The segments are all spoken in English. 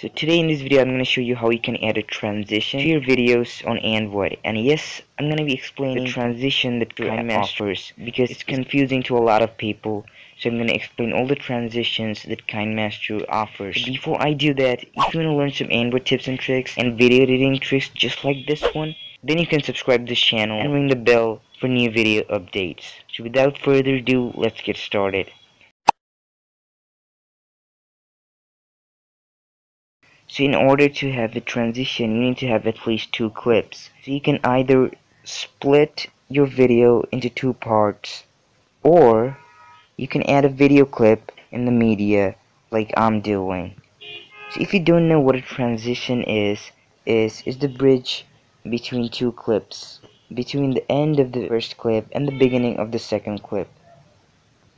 So today in this video I'm going to show you how you can add a transition to your videos on Android. And yes, I'm going to be explaining the transition that KineMaster offers because it's confusing to a lot of people. So I'm going to explain all the transitions that KineMaster offers. But before I do that, if you want to learn some Android tips and tricks and video editing tricks just like this one, then you can subscribe to this channel and ring the bell for new video updates. So without further ado, let's get started. So in order to have a transition, you need to have at least two clips. So you can either split your video into two parts, or you can add a video clip in the media like I'm doing. So if you don't know what a transition is, is is the bridge between two clips, between the end of the first clip and the beginning of the second clip.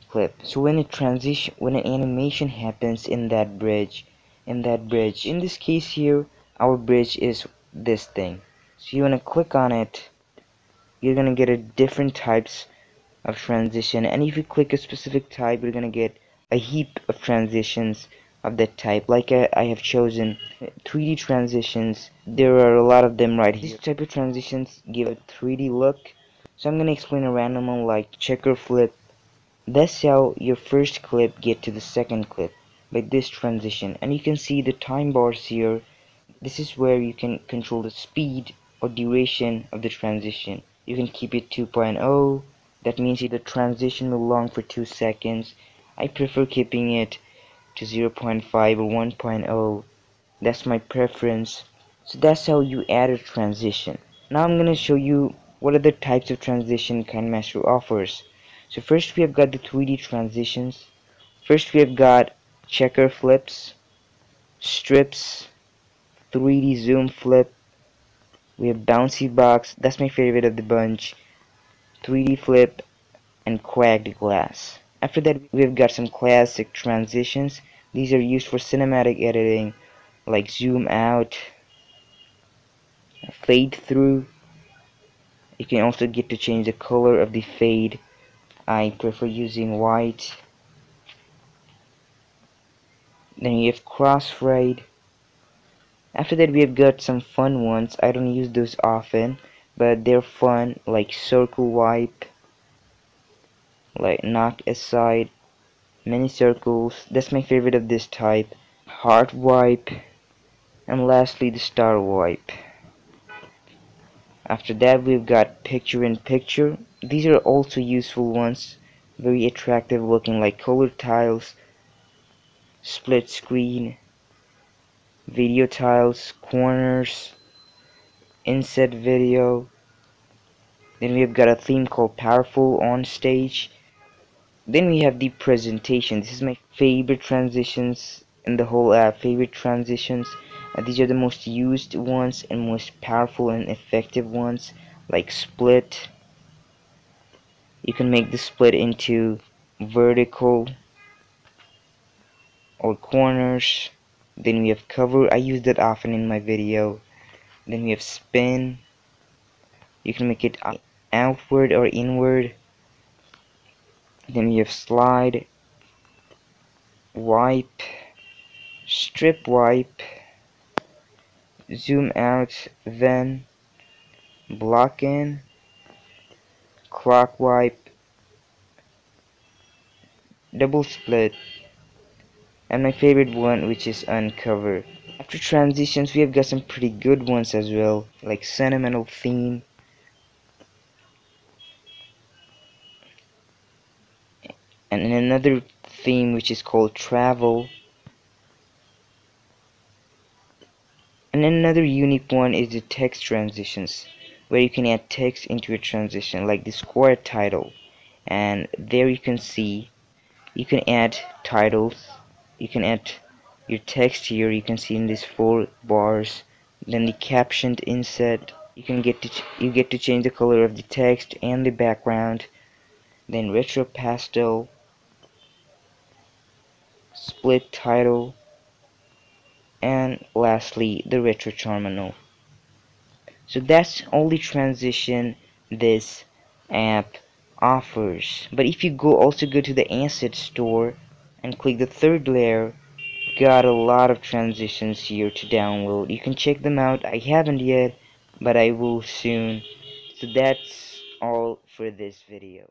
Clip. So when a transition, when an animation happens in that bridge, in that bridge. In this case here our bridge is this thing. So you want to click on it you're gonna get a different types of transition. And if you click a specific type you're gonna get a heap of transitions of that type. Like I, I have chosen 3D transitions. There are a lot of them right here. These type of transitions give a 3D look. So I'm gonna explain a random one like checker flip. That's how your first clip get to the second clip by this transition. And you can see the time bars here. This is where you can control the speed or duration of the transition. You can keep it 2.0 that means the transition will long for 2 seconds. I prefer keeping it to 0.5 or 1.0 that's my preference. So that's how you add a transition. Now I'm gonna show you what are the types of transition KineMaster offers. So first we have got the 3D transitions. First we have got checker flips, strips, 3D zoom flip, we have bouncy box, that's my favorite of the bunch, 3D flip, and cracked glass. After that we've got some classic transitions, these are used for cinematic editing like zoom out, fade through, you can also get to change the color of the fade, I prefer using white, then you have cross fade after that we have got some fun ones. I don't use those often but they're fun like circle wipe like knock aside many circles. That's my favorite of this type. Heart wipe and lastly the star wipe. After that we've got picture in picture. These are also useful ones. Very attractive looking like colored tiles split screen, video tiles, corners, inset video. Then we have got a theme called Powerful on stage. Then we have the presentation. This is my favorite transitions in the whole app. Favorite transitions. Uh, these are the most used ones and most powerful and effective ones. Like split. You can make the split into vertical or corners. Then we have cover I use that often in my video. Then we have spin. You can make it outward or inward. Then we have slide wipe strip wipe zoom out then block in clock wipe double split and my favorite one which is uncover. After transitions we have got some pretty good ones as well like sentimental theme. And another theme which is called travel. And another unique one is the text transitions where you can add text into a transition like the square title. And there you can see you can add titles you can add your text here. You can see in these four bars then the captioned inset you can get to you get to change the color of the text and the background. Then retro pastel split title and lastly the retro terminal. So that's all the transition this app offers. But if you go also go to the asset store and click the third layer got a lot of transitions here to download. You can check them out. I haven't yet, but I will soon. So that's all for this video.